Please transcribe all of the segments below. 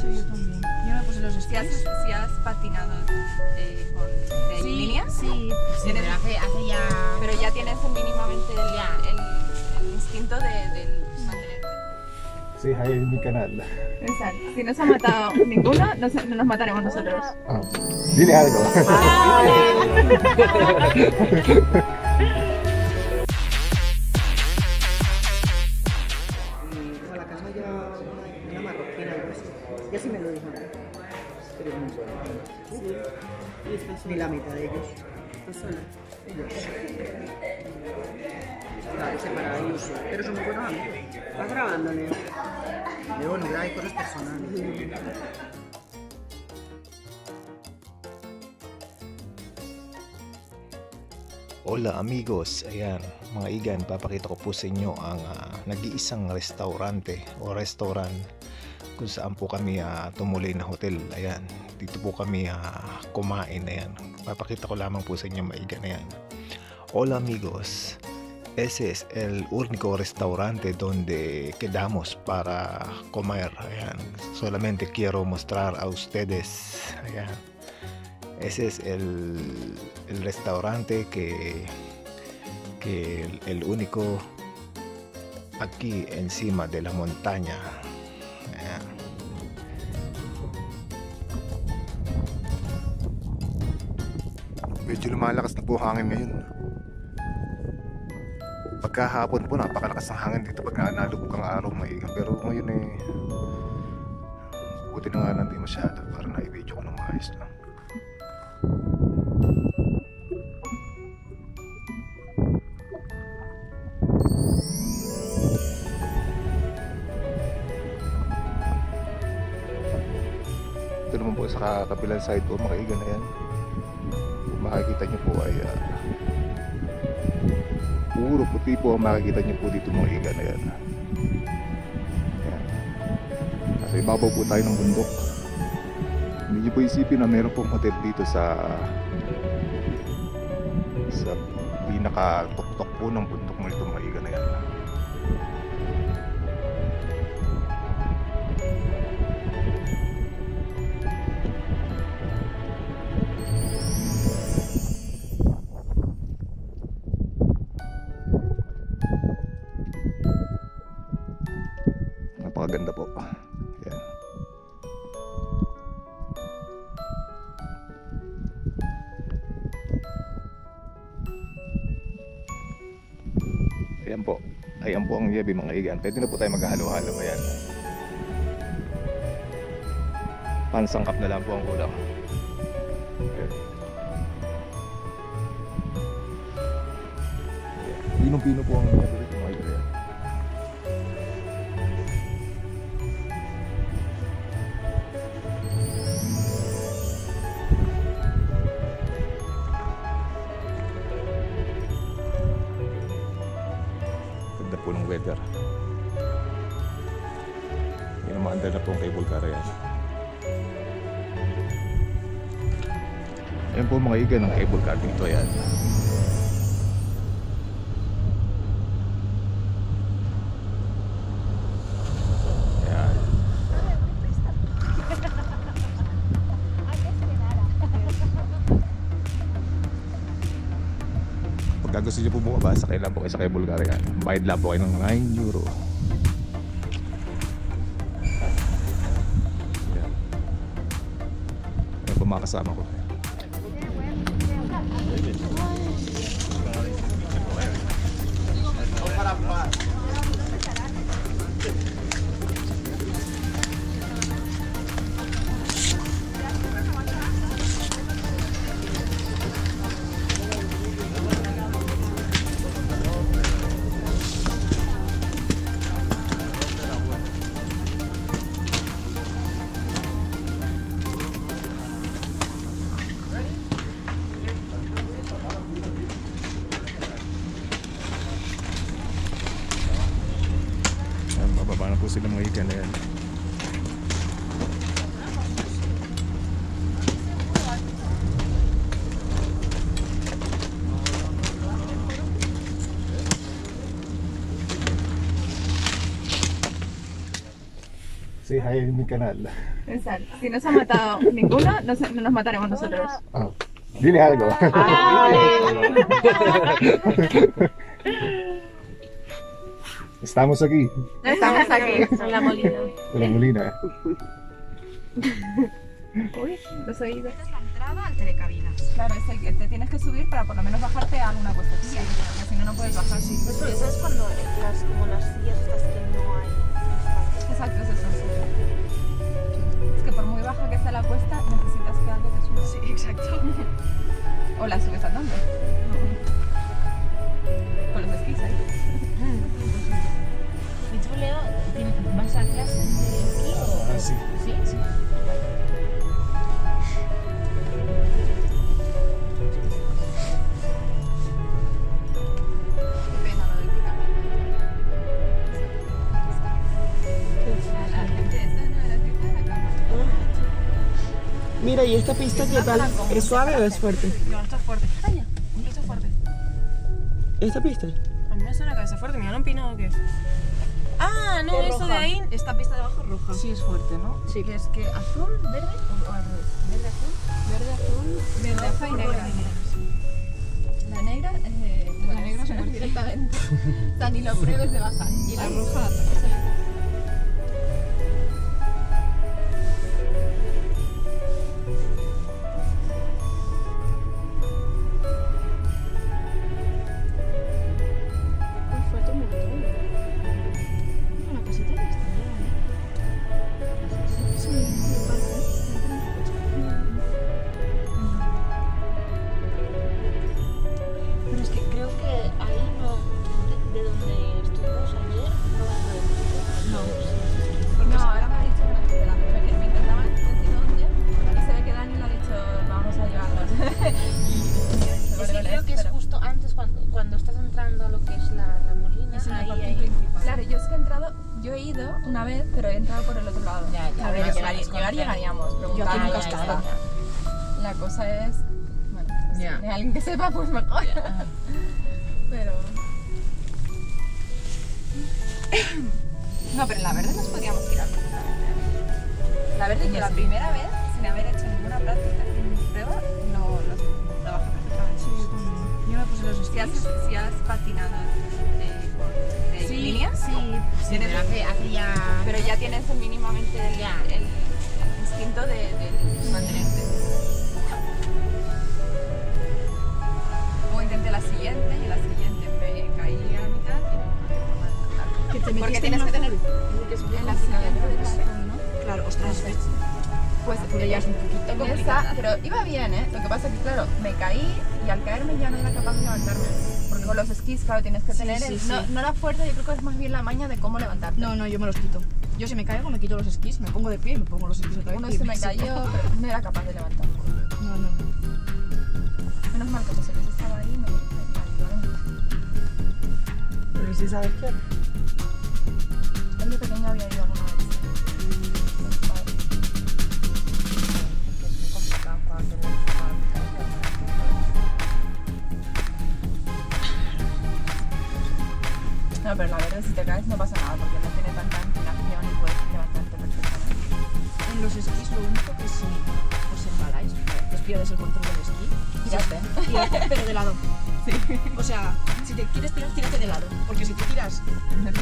Sí, yo también. Yo me puse los Si has, skis. si has patinado eh, con de Sí, línea, sí. Sí, pero hace, hace ya... pero ya tienes mínimamente el, Ya. el, el instinto de, del mantenerte. Sí, hi en mi canal. Exacto. Si no se ha matado ninguno, no, se- no nos mataremos nosotros. Ah, dile algo. Y Sí. Mitad de ellos. Está sola. Ellos. Está separados. Pero son muy buenos amigos. ¿Estás grabando, Leo? Leo, mira, hay cosas personales. Hola amigos, ayan mga igan, papakita ko po sa inyo ang ah, nag-iisang restaurante o restaurant kung saan po kami ah, tumuloy na hotel. Ayan, dito po kami ah, kumain. Ayan, papakita ko lamang po sa inyo mga igan. Ayan. Hola amigos, ese es el único restaurante donde quedamos para comer. Ayan, solamente quiero mostrar a ustedes. Ayan. Ese es el, el restaurante que, que el, el único aquí encima de la montaña. Medyo lumalakas na po hangin ngayon. Pagkahapon po, napakalakas ng hangin dito pag nalubog ang araw maigang. Pero ngayon eh, buti na nga lang di masyado para na-video ko ng maayos lang. Ito naman po sa kabilang side po, makaigan na yan. Makikita nyo po ay ah, puro puti po ang makikita nyo po dito mga iga na yan. Nasa ibabaw po tayo ng bundok. Hindi nyo po isipin na meron pong hotel dito sa sa pinaka-tuktok po ng bundok Ayan po. Ayan po ang yabi mga igan. Pwede na po tayo maghalo-halo. Ayan. Pansangkap na lang po ang kulang. Ayan. Pinong-pino po ang yabi Yan maandar na po cable car yan. Ayan po mga iga ng cable car dito yan. Ayan. Pagka gusto nyo po bumaba, sakay lang po kayo sa kay Bulgaria. Bayad lang po kayo ng 9 euro. Yan po mga kasama ikan na yan. Say hi en mi canal. Exacto. Si no se ha matado ninguno, no, se- no nos mataremos nosotros. Ah, dile algo. Estamos aquí, Estamos aquí. En la molina. en la molina. Uy, los oídos. Esta es la entrada al telecabinas. Claro, es el que te tienes que subir para por lo menos bajarte a alguna cuestecilla. Porque si no, no puedes bajar. Sí. Pues porque sabes cuando las, como las sillas estas que no hay. Exacto, es eso. Es que por muy baja que sea la cuesta, necesitas que algo te suba. Sí, exacto. o la Mira, ¿y esta pista qué tal? ¿Es suave o es fuerte? No, esto es fuerte. Esto es fuerte. ¿Esta pista? A mí me suena que es fuerte. ¿Me han empinado o qué? Ah, no, Es esto de ahí, esta pista de abajo es roja. Sí, es fuerte, ¿no? Sí. Que es que azul, verde o al revés. Verde, azul. Verde, azul, verde, azul y negra. La negra, eh, la negra se muere directamente. O sea, ni lo pruebes de bajar. Y la roja, Yo nunca ya. La cosa es, bueno, pues, si hay alguien que sepa, pues mejor. Pero... No, pero la verde nos podríamos tirar perfectamente. La verde que la primera vez, sin haber hecho ninguna práctica ni prueba, no lo, perfectamente. Yo me puse los Si has, si has patinado por de Sí, línea, sí. Sí, pero hace, hace ya... pero ya tienes mínimamente el- el instinto de, de mantenerte. Luego intenté la siguiente y la siguiente me caí a la mitad y no me te Porque tienes en que tener en la siguiente de azul, ¿no? Claro, ostras. Pues ya es un poquito complicada. pero iba bien, ¿eh? Lo que pasa es que, claro, me caí y al caerme ya no era capaz de levantarme. Porque con los esquís, claro, tienes que tener. sí, el- sí. No, no la fuerza, yo creo que es más bien la maña de cómo levantarte. No, no, yo me los quito. Yo si me caigo me quito los esquís, me pongo de pie y me pongo los esquís otra vez. Uno se me cayó, pero no era capaz de levantarme. No, no. Menos mal que José Luis estaba ahí y me, ayudó. Pero si sabes qué. Él de pequeño había ido alguna vez. Vale. Porque es muy complicado cuando le No, pero la verdad, si te caes no pasa nada porque no tiene tanta inclinación los esquís lo único que si os embaláis, pues pierdes el control del esquí. Tírate. Tírate, pero de lado. O sea, si te quieres tirar, tírate de lado. Porque si tú tiras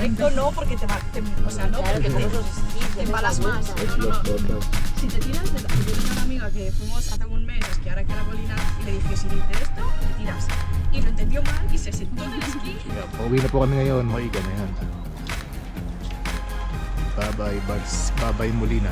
recto, no, porque te va. Te, o sea, no, Claro, que porque coges los esquís. te embalas más. No, no, no. Si te tiras de lado. Yo tengo una amiga que fuimos hace un mes a esquiar aquí a la colina y le dije: si dices esto, te tiras. Y lo entendió mal y se sentó en el esquí. Pauwi na po kami ngayon, mga igan. Ayan. Bye-bye, Buds. Bye-bye, Molina.